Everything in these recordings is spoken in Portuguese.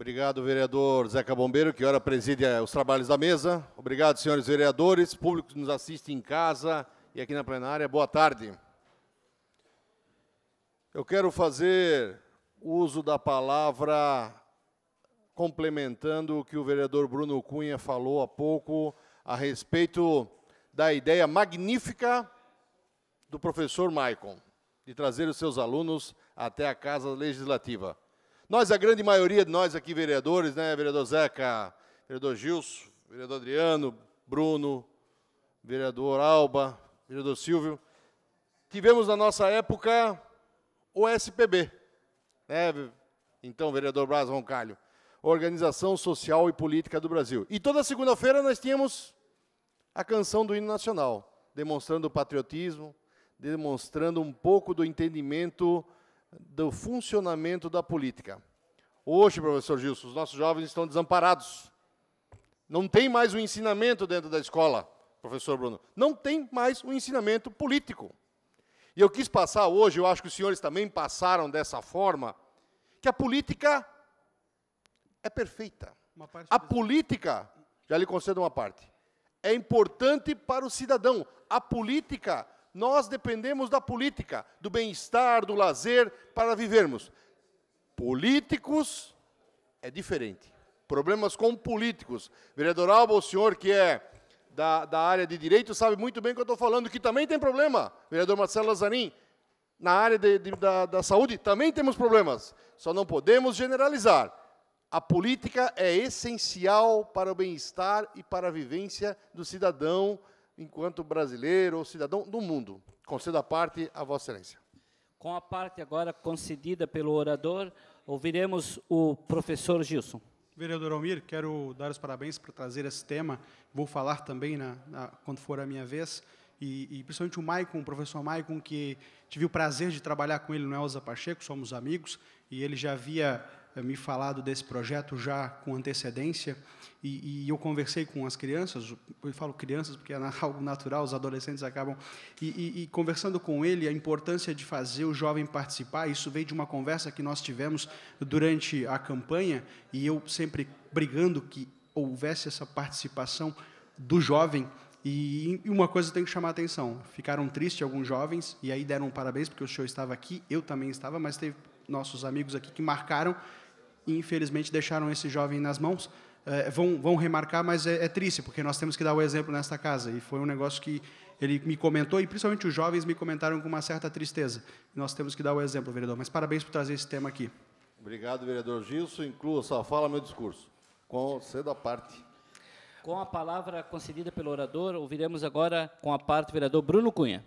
Obrigado, vereador Zeca Bombeiro, que ora preside eh, os trabalhos da mesa. Obrigado, senhores vereadores, público que nos assiste em casa e aqui na plenária. Boa tarde. Eu quero fazer uso da palavra complementando o que o vereador Bruno Cunha falou há pouco a respeito da ideia magnífica do professor Maicon de trazer os seus alunos até a Casa Legislativa. Nós, a grande maioria de nós aqui, vereadores, né, vereador Zeca, vereador Gilson, vereador Adriano, Bruno, vereador Alba, vereador Silvio, tivemos na nossa época o SPB, né, então, vereador Braz Roncalho, Organização Social e Política do Brasil. E toda segunda-feira nós tínhamos a canção do hino nacional, demonstrando o patriotismo, demonstrando um pouco do entendimento do funcionamento da política. Hoje, professor Gilson, os nossos jovens estão desamparados. Não tem mais o um ensinamento dentro da escola, professor Bruno. Não tem mais o um ensinamento político. E eu quis passar hoje, eu acho que os senhores também passaram dessa forma, que a política é perfeita. A política, já lhe concedo uma parte, é importante para o cidadão. A política nós dependemos da política, do bem-estar, do lazer para vivermos. Políticos é diferente. Problemas com políticos. Vereador Alba, o senhor que é da, da área de direito sabe muito bem o que eu estou falando, que também tem problema. Vereador Marcelo Lazarim, na área de, de, da, da saúde também temos problemas. Só não podemos generalizar. A política é essencial para o bem-estar e para a vivência do cidadão enquanto brasileiro ou cidadão do mundo. Concedo a parte a Vossa Excelência. Com a parte agora concedida pelo orador, ouviremos o professor Gilson. Vereador Almir, quero dar os parabéns por trazer esse tema. Vou falar também na, na, quando for a minha vez. E, e, principalmente o Maicon, o professor Maicon, que tive o prazer de trabalhar com ele no Elza Pacheco, somos amigos, e ele já havia me falado desse projeto já com antecedência e, e, eu conversei com as crianças, eu falo crianças porque é algo natural, os adolescentes acabam, e, e, e, conversando com ele a importância de fazer o jovem participar, isso veio de uma conversa que nós tivemos durante a campanha, e eu sempre brigando que houvesse essa participação do jovem, e uma coisa tem que chamar a atenção, ficaram tristes alguns jovens, e aí deram um parabéns, porque o senhor estava aqui, eu também estava, mas teve nossos amigos aqui que marcaram, e infelizmente deixaram esse jovem nas mãos, é, vão, vão remarcar, mas é, é, triste, porque nós temos que dar o exemplo nesta casa. E foi um negócio que ele me comentou, e principalmente os jovens me comentaram com uma certa tristeza. Nós temos que dar o exemplo, vereador. Mas parabéns por trazer esse tema aqui. Obrigado, vereador Gilson. Inclua sua fala, meu discurso. Com cedo a parte. Com a palavra concedida pelo orador, ouviremos agora com a parte vereador Bruno Cunha.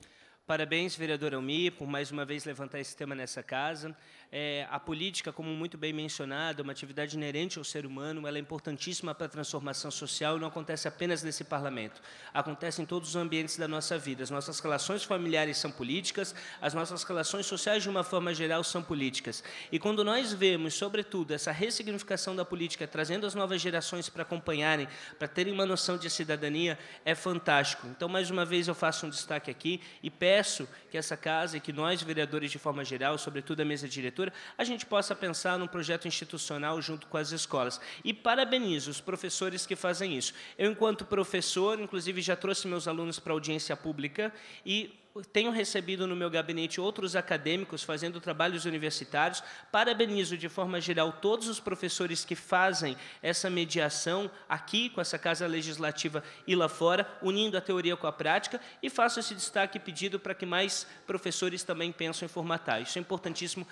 Parabéns, vereador Almi, por mais uma vez levantar esse tema nessa casa. É, a política, como muito bem mencionado, é uma atividade inerente ao ser humano, ela é importantíssima para a transformação social e não acontece apenas nesse parlamento. Acontece em todos os ambientes da nossa vida. As nossas relações familiares são políticas, as nossas relações sociais, de uma forma geral, são políticas. E quando nós vemos, sobretudo, essa ressignificação da política, trazendo as novas gerações para acompanharem, para terem uma noção de cidadania, é fantástico. Então, mais uma vez, eu faço um destaque aqui e peço que essa casa e que nós, vereadores, de forma geral, sobretudo a mesa diretora, a gente possa pensar num projeto institucional junto com as escolas. E parabenizo os professores que fazem isso. Eu, enquanto professor, inclusive já trouxe meus alunos para audiência pública e tenho recebido no meu gabinete outros acadêmicos fazendo trabalhos universitários. Parabenizo de forma geral todos os professores que fazem essa mediação aqui com essa casa legislativa e lá fora, unindo a teoria com a prática, e faço esse destaque pedido para que mais professores também pensem em formatar. Isso é importantíssimo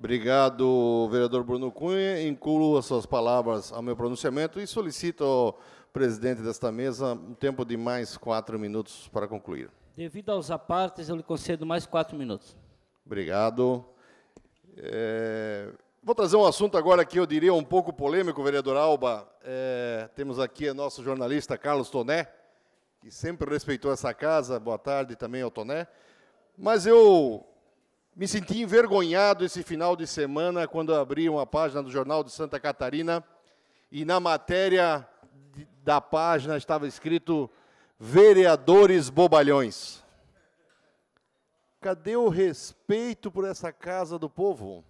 Obrigado, vereador Bruno Cunha. Incluo as suas palavras ao meu pronunciamento e solicito ao presidente desta mesa um tempo de mais quatro minutos para concluir. Devido aos apartes, eu lhe concedo mais quatro minutos. Obrigado. É, vou trazer um assunto agora que eu diria um pouco polêmico, vereador Alba. É, temos aqui nosso jornalista Carlos Toné, que sempre respeitou essa casa. Boa tarde também ao Toné. Mas eu me senti envergonhado esse final de semana quando abri uma página do Jornal de Santa Catarina e na matéria da página estava escrito vereadores bobalhões. Cadê o respeito por essa casa do povo?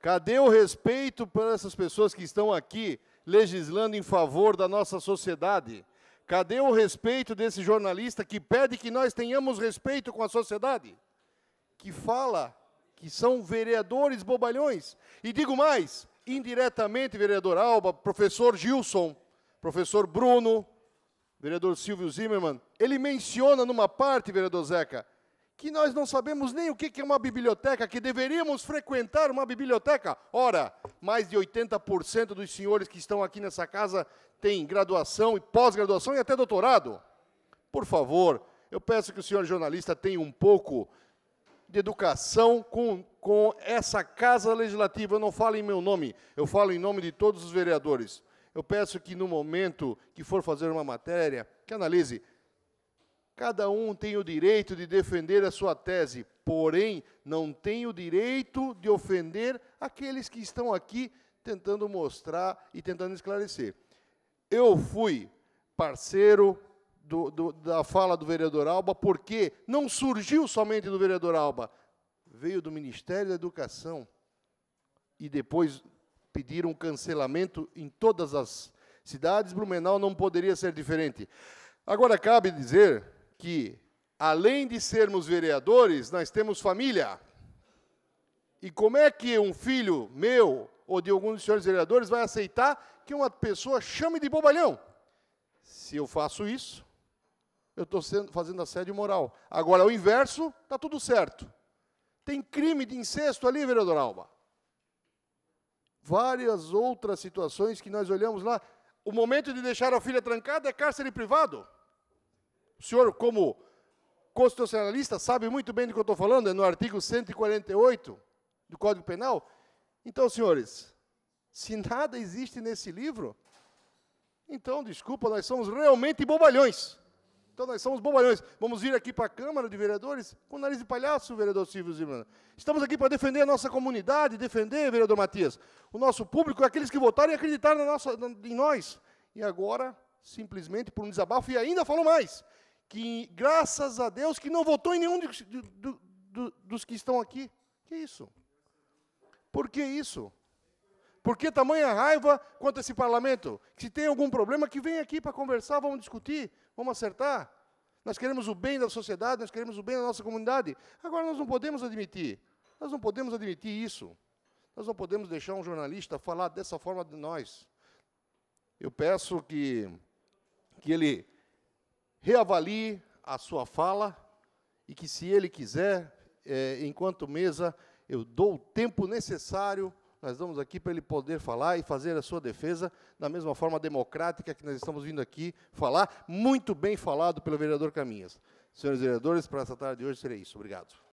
Cadê o respeito por essas pessoas que estão aqui legislando em favor da nossa sociedade? Cadê o respeito desse jornalista que pede que nós tenhamos respeito com a sociedade? Que fala que são vereadores bobalhões. E digo mais, indiretamente, vereador Alba, professor Gilson, professor Bruno, vereador Silvio Zimmermann, ele menciona numa parte, vereador Zeca, que nós não sabemos nem o que é uma biblioteca, que deveríamos frequentar uma biblioteca. Ora, mais de 80% dos senhores que estão aqui nessa casa têm graduação e pós-graduação e até doutorado. Por favor, eu peço que o senhor jornalista tenha um pouco de educação com, com essa casa legislativa. Eu não falo em meu nome, eu falo em nome de todos os vereadores. Eu peço que no momento que for fazer uma matéria, que analise Cada um tem o direito de defender a sua tese, porém, não tem o direito de ofender aqueles que estão aqui tentando mostrar e tentando esclarecer. Eu fui parceiro do, do, da fala do vereador Alba, porque não surgiu somente do vereador Alba, veio do Ministério da Educação e depois pediram cancelamento em todas as cidades. Blumenau não poderia ser diferente. Agora, cabe dizer que, além de sermos vereadores, nós temos família. E como é que um filho meu ou de algum dos senhores vereadores vai aceitar que uma pessoa chame de bobalhão? Se eu faço isso, eu estou fazendo assédio moral. Agora, o inverso, está tudo certo. Tem crime de incesto ali, vereador Alba. Várias outras situações que nós olhamos lá. O momento de deixar a filha trancada é cárcere privado. O senhor, como constitucionalista, sabe muito bem do que eu estou falando, é no artigo 148 do Código Penal. Então, senhores, se nada existe nesse livro, então, desculpa, nós somos realmente bobalhões. Então, nós somos bobalhões. Vamos vir aqui para a Câmara de Vereadores com nariz de palhaço, vereador Silvio Zimmermann. Estamos aqui para defender a nossa comunidade, defender, vereador Matias, o nosso público, aqueles que votaram e acreditaram na nossa, em nós. E agora, simplesmente por um desabafo, e ainda falou mais, que graças a Deus que não votou em nenhum de, de, dos que estão aqui. Que isso? Por que isso? Por que tamanha raiva contra esse parlamento? Se tem algum problema, que venha aqui para conversar, vamos discutir, vamos acertar. Nós queremos o bem da sociedade, nós queremos o bem da nossa comunidade. Agora nós não podemos admitir, nós não podemos admitir isso. Nós não podemos deixar um jornalista falar dessa forma de nós. Eu peço que, que ele reavalie a sua fala e que, se ele quiser, é, enquanto mesa, eu dou o tempo necessário, nós damos aqui para ele poder falar e fazer a sua defesa da mesma forma democrática que nós estamos vindo aqui falar, muito bem falado pelo vereador Caminhas. Senhores vereadores, para essa tarde de hoje seria isso. Obrigado.